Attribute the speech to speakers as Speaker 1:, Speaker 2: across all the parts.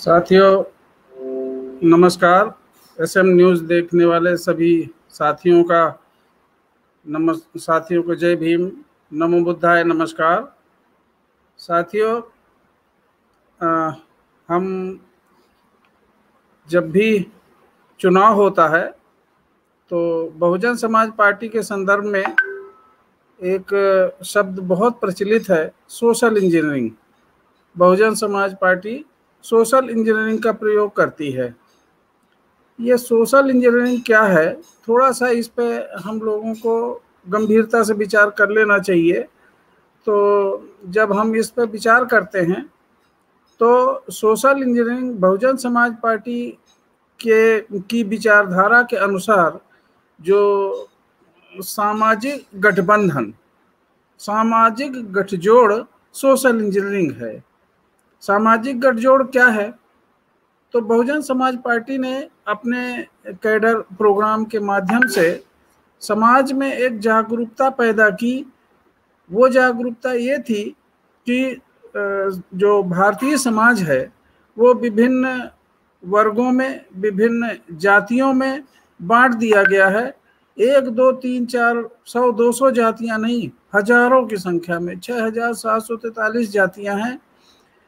Speaker 1: साथियों नमस्कार। SM news देखने वाले सभी साथियों का नमस् साथियों को जय भीम। नमो बुद्धाय नमस्कार। साथियों आ, हम जब भी चुनाव होता है तो बहुजन समाज पार्टी के संदर्भ में एक शब्द बहुत प्रचलित है social engineering. Bahujan Samaj party social engineering का प्रयोग करती है। ये सोशल इंजीनियरिंग क्या है? थोड़ा सा इस पे हम लोगों को गंभीरता से विचार कर लेना चाहिए। तो जब हम इस पर विचार करते हैं तो social engineering Bahujan Samaj party के, की विचारधारा के अनुसार जो सामाजिक गठबंधन, सामाजिक गठजोड़ सोशल इंजीनियरिंग है। सामाजिक गठजोड़ क्या है? तो बहुजन समाज पार्टी ने अपने कैडर प्रोग्राम के माध्यम से समाज में एक जागरूकता पैदा की। वो जागरूकता ये थी कि जो भारतीय समाज है, वो विभिन्न वर्गों में, विभिन्न जातियों में बांट दिया गया है। एक, दो, तीन, चार, सौ, दो सौ जातियाँ नहीं, हज़ारों की संख्या में छः हज़ार सात सौ तैतालीस जातियाँ हैं।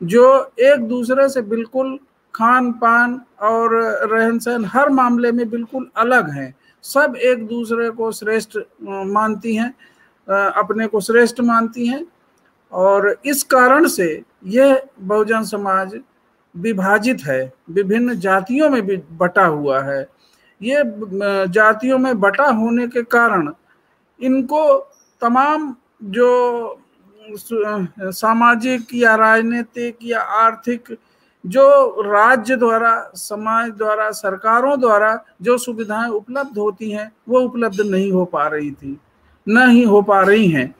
Speaker 1: जो एक दूसरे से बिल्कुल खान पान और रहन सहन हर मामले में बिल्कुल अलग हैं। सब एक दूसरे को श्रेष्ठ मानती हैं अपने को श्रेष्ठ मानती हैं और इस कारण से यह बहुजन समाज विभाजित है, विभिन्न जातियों में भी बटा हुआ है। ये जातियों में बटा होने के कारण इनको तमाम जो सामाजिक या राजनीतिक या आर्थिक, जो राज्य द्वारा, समाज द्वारा, सरकारों द्वारा जो सुविधाएँ उपलब्ध होती हैं, वो उपलब्ध नहीं हो पा रही थी न ही हो पा रही हैं।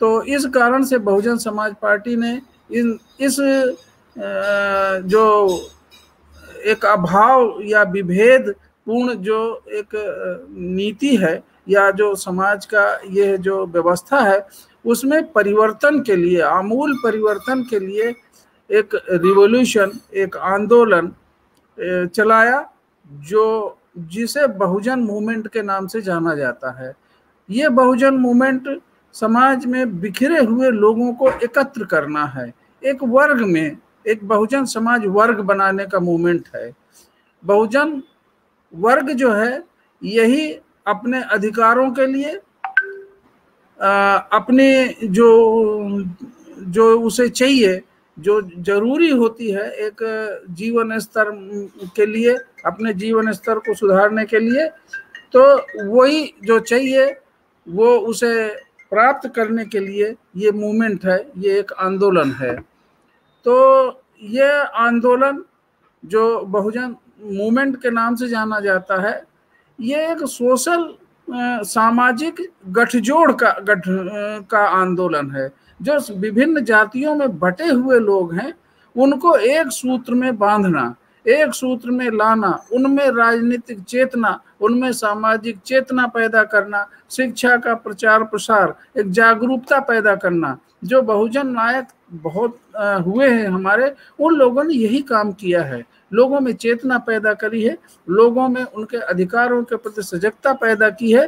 Speaker 1: तो इस कारण से बहुजन समाज पार्टी ने इन, इस जो एक अभाव या विभेद पूर्ण जो एक नीति है या जो समाज का यह जो व्यवस्था है, उसमें परिवर्तन के लिए, आमूल परिवर्तन के लिए एक रिवोल्यूशन एक आंदोलन चलाया, जो जिसे बहुजन मूवमेंट के नाम से जाना जाता है। ये बहुजन मूवमेंट समाज में बिखरे हुए लोगों को एकत्र करना है। एक वर्ग में, एक बहुजन समाज वर्ग बनाने का मूवमेंट है। बहुजन वर्ग जो है, यही अपने अधिकारों के लिए अपने जो जो उसे चाहिए, जो ज़रूरी होती है एक जीवन स्तर के लिए, अपने जीवन स्तर को सुधारने के लिए तो वही जो चाहिए, वो उसे प्राप्त करने के लिए ये मूवमेंट है, ये एक आंदोलन है। तो ये आंदोलन जो बहुजन मूवमेंट के नाम से जाना जाता है ये एक सोशल सामाजिक गठजोड़ का, गठ का आंदोलन है। जो विभिन्न जातियों में बटे हुए लोग हैं, उनको एक सूत्र में बांधना, एक सूत्र में लाना, उनमें राजनीतिक चेतना, उनमें सामाजिक चेतना पैदा करना, शिक्षा का प्रचार प्रसार, एक जागरूकता पैदा करना। जो बहुजन नायक बहुत हुए हैं हमारे, उन लोगों ने यही काम किया है। लोगों में चेतना पैदा करी है, लोगों में उनके अधिकारों के प्रति सजगता पैदा की है।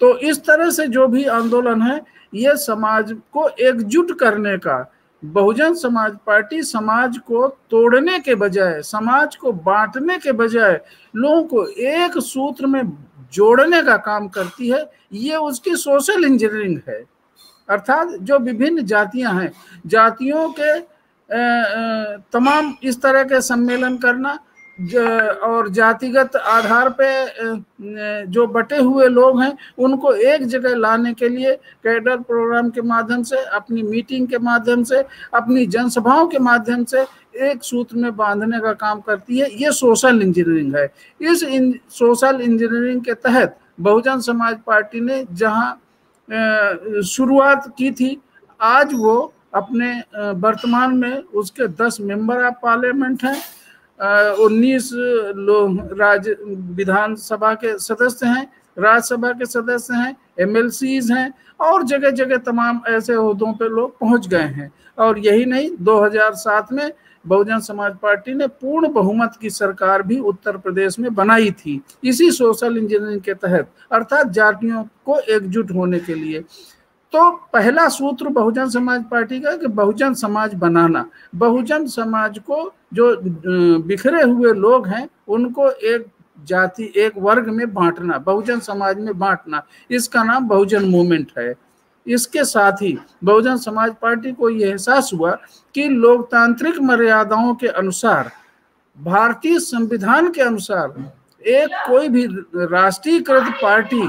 Speaker 1: तो इस तरह से जो भी आंदोलन है, ये समाज को एकजुट करने का, बहुजन समाज पार्टी समाज को तोड़ने के बजाय, समाज को बांटने के बजाय लोगों को एक सूत्र में जोड़ने का काम करती है, ये उसकी सोशल इंजीनियरिंग है। अर्थात जो विभिन्न जातियाँ हैं, जातियों के तमाम इस तरह के सम्मेलन करना और जातिगत आधार पे जो बटे हुए लोग हैं उनको एक जगह लाने के लिए कैडर प्रोग्राम के माध्यम से अपनी मीटिंग के माध्यम से अपनी जनसभाओं के माध्यम से एक सूत्र में बांधने का काम करती है। ये सोशल इंजीनियरिंग है। इस इन, सोशल इंजीनियरिंग के तहत बहुजन समाज पार्टी ने जहाँ शुरुआत की थी आज वो अपने वर्तमान में उसके दस मेंबर ऑफ़ पार्लियामेंट हैं उन्नीस लोग राज्य विधानसभा के सदस्य हैं, राज्यसभा के सदस्य हैं, एमएलसीज हैं और जगह जगह तमाम ऐसे अहदों पर लोग पहुँच गए हैं। और यही नहीं 2007 में बहुजन समाज पार्टी ने पूर्ण बहुमत की सरकार भी उत्तर प्रदेश में बनाई थी। इसी सोशल इंजीनियरिंग के तहत, अर्थात जातियों को एकजुट होने के लिए। तो पहला सूत्र बहुजन समाज पार्टी का कि बहुजन समाज बनाना। बहुजन समाज को जो बिखरे हुए लोग हैं, उनको एक जाति, एक वर्ग में बांटना, बहुजन समाज में बांटना। इसका नाम बहुजन मूवमेंट है। इसके साथ ही बहुजन समाज पार्टी को यह एहसास हुआ कि लोकतांत्रिक मर्यादाओं के अनुसार, भारतीय संविधान के अनुसार, एक कोई भी राष्ट्रीयकृत पार्टी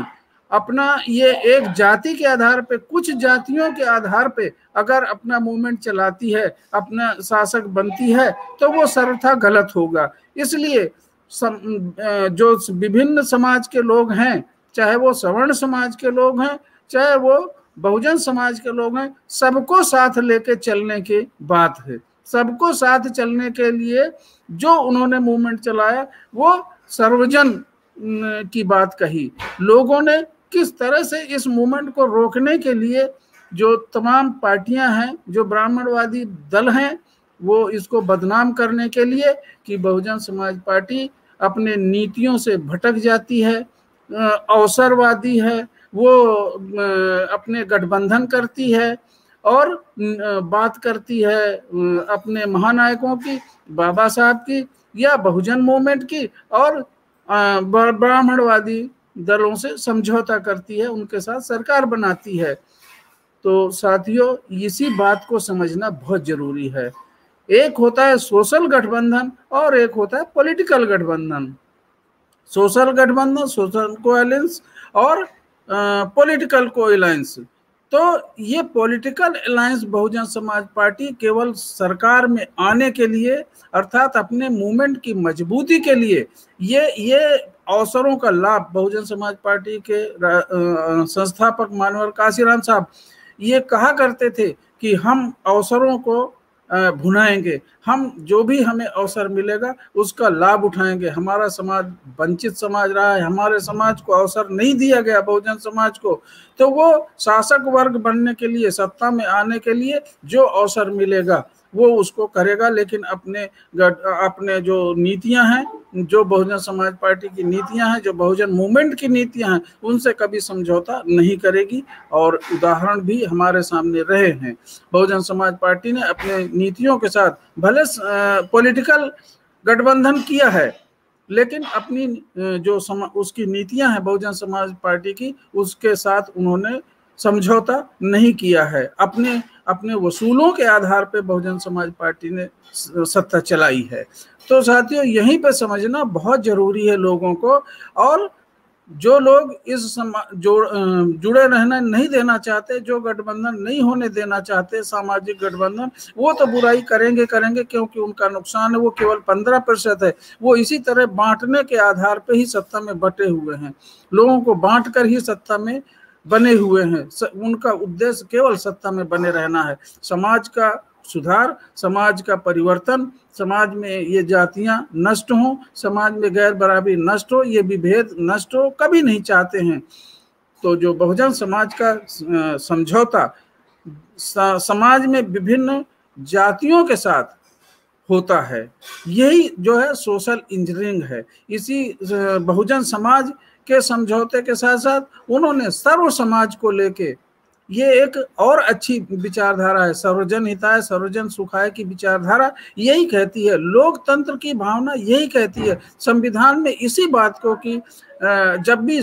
Speaker 1: अपना ये एक जाति के आधार पे कुछ जातियों के आधार पे अगर अपना मूवमेंट चलाती है अपना शासक बनती है तो वो सर्वथा गलत होगा। इसलिए सम, जो विभिन्न समाज के लोग हैं चाहे वो सवर्ण समाज के लोग हैं चाहे वो बहुजन समाज के लोग हैं सबको साथ लेके चलने की बात है। सबको साथ चलने के लिए जो उन्होंने मूवमेंट चलाया वो सर्वजन की बात कही। लोगों ने किस तरह से इस मूवमेंट को रोकने के लिए जो तमाम पार्टियाँ हैं, जो ब्राह्मणवादी दल हैं, वो इसको बदनाम करने के लिए कि बहुजन समाज पार्टी अपने नीतियों से भटक जाती है अवसरवादी है, वो अपने गठबंधन करती है और बात करती है अपने महानायकों की, बाबा साहब की या बहुजन मूवमेंट की और ब्राह्मणवादी दलों से समझौता करती है, उनके साथ सरकार बनाती है। तो साथियों, इसी बात को समझना बहुत ज़रूरी है। एक होता है सोशल गठबंधन और एक होता है पॉलिटिकल गठबंधन। सोशल गठबंधन, सोशल कोएलेंस और पॉलिटिकल कोएलायंस तो ये political alliance Bahujan Samaj party केवल सरकार में आने के लिए, अर्थात अपने मूवमेंट की मजबूती के लिए, ये ये अवसरों का लाभ बहुजन समाज पार्टी के संस्थापक मानवर काशीराम साहब, ये कहा करते थे कि हम अवसरों को भुनाएँगे। हम जो भी हमें अवसर मिलेगा, उसका लाभ उठाएँगे। हमारा समाज वंचित समाज रहा है, हमारे समाज को अवसर नहीं दिया गया बहुजन समाज को तो वो शासक वर्ग बनने के लिए, सत्ता में आने के लिए जो अवसर मिलेगा वो उसको करेगा लेकिन अपने अपने जो नीतियाँ हैं जो बहुजन समाज पार्टी की नीतियाँ हैं जो बहुजन मूवमेंट की नीतियाँ हैं उनसे कभी समझौता नहीं करेगी और उदाहरण भी हमारे सामने रहे हैं। बहुजन समाज पार्टी ने अपने नीतियों के साथ भले पॉलिटिकल गठबंधन किया है लेकिन अपनी जो समा, उसकी नीतियाँ हैं बहुजन समाज पार्टी की उसके साथ उन्होंने समझौता नहीं किया है। अपने अपने वसूलों के आधार पर बहुजन समाज पार्टी ने सत्ता चलाई है। तो साथियों, यहीं पे समझना बहुत ज़रूरी है लोगों को और जो लोग इस जुड़े रहना नहीं देना चाहते, जो गठबंधन नहीं होने देना चाहते, सामाजिक गठबंधन, वो तो बुराई करेंगे करेंगे, क्योंकि उनका नुकसान है, वो केवल पंद्रह प्रतिशत है। वो इसी तरह बांटने के आधार पर ही सत्ता में बटे हुए हैं। लोगों को बांट कर ही सत्ता में बने हुए हैं। उनका उद्देश्य केवल सत्ता में बने रहना है। समाज का सुधार, समाज का परिवर्तन, समाज में ये जातियाँ नष्ट हो, समाज में गैर बराबरी नष्ट हो, ये विभेद नष्ट हो, कभी नहीं चाहते हैं। तो जो बहुजन समाज का समझौता समाज में विभिन्न जातियों के साथ होता है, यही जो है सोशल इंजीनियरिंग है। इसी बहुजन समाज के समझौते के साथ साथ उन्होंने सर्व समाज को लेके ये एक और अच्छी विचारधारा है। सर्वजन हिताय, सर्वजन सुखाय की विचारधारा यही कहती है। लोकतंत्र की भावना यही कहती है। संविधान में इसी बात को कि जब भी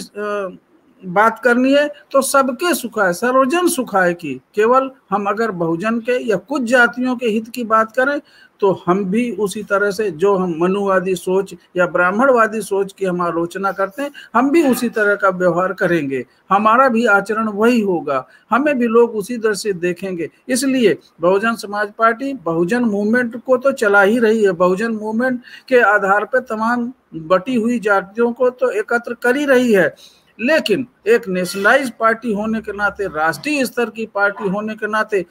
Speaker 1: बात करनी है तो सबके सुखाय सर्वजन सुखाय की केवल हम अगर बहुजन के या कुछ जातियों के हित की बात करें तो हम भी उसी तरह से जो हम मनुवादी सोच या ब्राह्मणवादी सोच की हम आलोचना करते हैं, हम भी उसी तरह का व्यवहार करेंगे। हमारा भी आचरण वही होगा। हमें भी लोग उसी तरह से देखेंगे। इसलिए बहुजन समाज पार्टी, बहुजन मूवमेंट को तो चला ही रही है। बहुजन मूवमेंट के आधार पर तमाम बटी हुई जातियों को तो एकत्र कर ही रही है। लेकिन एक नेशनलाइज पार्टी होने के नाते, राष्ट्रीय स्तर की पार्टी होने के नाते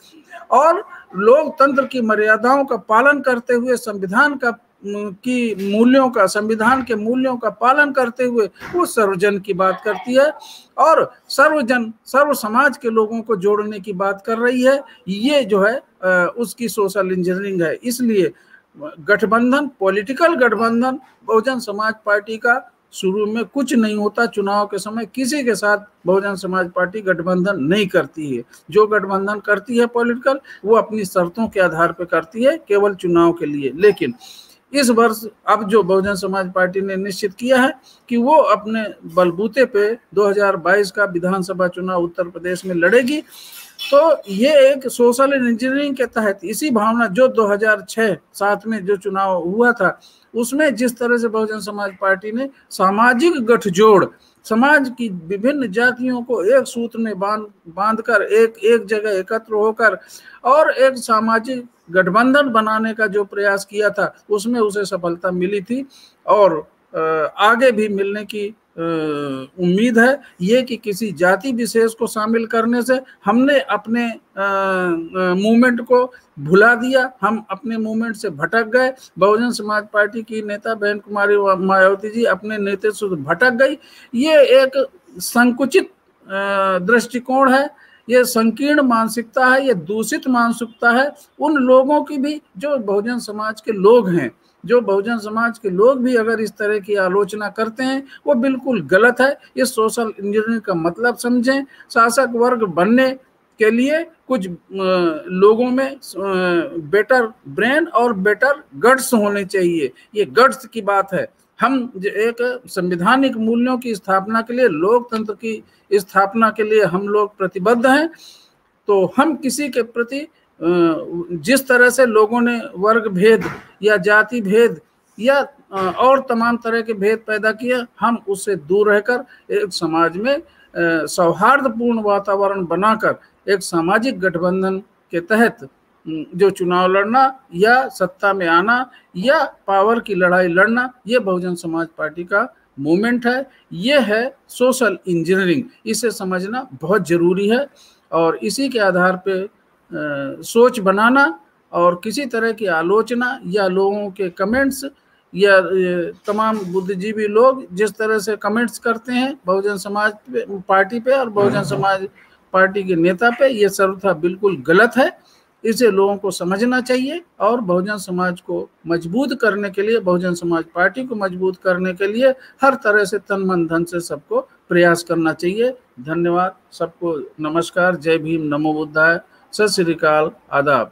Speaker 1: और लोकतंत्र की मर्यादाओं का पालन करते हुए, संविधान का की मूल्यों का, संविधान के मूल्यों का पालन करते हुए वो सर्वजन की बात करती है और सर्वजन, सर्व समाज के लोगों को जोड़ने की बात कर रही है। ये जो है उसकी सोशल इंजीनियरिंग है। इसलिए गठबंधन, पॉलिटिकल गठबंधन, बहुजन समाज पार्टी का शुरू में कुछ नहीं होता, चुनाव के समय किसी के साथ बहुजन समाज पार्टी गठबंधन नहीं करती है। जो गठबंधन करती है पॉलिटिकल, वो अपनी शर्तों के आधार पर करती है, केवल चुनाव के लिए। लेकिन इस वर्ष अब जो बहुजन समाज पार्टी ने निश्चित किया है कि वो अपने बलबूते पे 2022 का विधानसभा चुनाव उत्तर प्रदेश में लड़ेगी। तो ये एक सोशल इंजीनियरिंग के तहत इसी भावना जो 2006 सात में जो चुनाव हुआ था, उसमें जिस तरह से बहुजन समाज पार्टी ने सामाजिक गठजोड़, समाज की विभिन्न जातियों को एक सूत्र में बाँध बाँध कर एक एक जगह एकत्र होकर और एक सामाजिक गठबंधन बनाने का जो प्रयास किया था, उसमें उसे सफलता मिली थी और आगे भी मिलने की उम्मीद है ये कि किसी जाति विशेष को शामिल करने से हमने अपने मूवमेंट को भुला दिया, हम अपने मूवमेंट से भटक गए। बहुजन समाज पार्टी की नेता बहन कुमारी मायावती जी अपने नेतृत्व से भटक गई। ये एक संकुचित दृष्टिकोण है, ये संकीर्ण मानसिकता है, ये दूषित मानसिकता है। उन लोगों की भी, जो बहुजन समाज के लोग हैं जो बहुजन समाज के लोग भी अगर इस तरह की आलोचना करते हैं, वो बिल्कुल गलत है। ये सोशल इंजीनियरिंग का मतलब समझें। शासक वर्ग बनने के लिए कुछ लोगों में बेटर ब्रेन और बेटर गट्स होने चाहिए। ये गट्स की बात है। हम एक संविधानिक मूल्यों की स्थापना के लिए, लोकतंत्र की स्थापना के लिए हम लोग प्रतिबद्ध हैं। तो हम किसी के प्रति जिस तरह से लोगों ने वर्ग भेद या जाति भेद या और तमाम तरह के भेद पैदा किए, हम उससे दूर रहकर एक समाज में सौहार्दपूर्ण वातावरण बनाकर एक सामाजिक गठबंधन के तहत जो चुनाव लड़ना या सत्ता में आना या पावर की लड़ाई लड़ना, ये बहुजन समाज पार्टी का मूवमेंट है। ये है सोशल इंजीनियरिंग। इसे समझना बहुत ज़रूरी है और इसी के आधार पे सोच बनाना और किसी तरह की आलोचना या लोगों के कमेंट्स या तमाम बुद्धिजीवी लोग जिस तरह से कमेंट्स करते हैं बहुजन समाज पे पार्टी पे और बहुजन समाज पार्टी के नेता पे ये सर्वथा बिल्कुल गलत है। इसे लोगों को समझना चाहिए और बहुजन समाज को मज़बूत करने के लिए बहुजन समाज पार्टी को मज़बूत करने के लिए हर तरह से तन मन धन से सबको प्रयास करना चाहिए। धन्यवाद। सबको नमस्कार। जय भीम। नमो बुद्धाय। सत श्रीकाल आदाब।